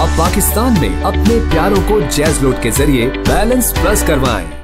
अब पाकिस्तान में अपने प्यारों को जैज लोड के ज़रिए बैलेंस प्लस करवाएँ।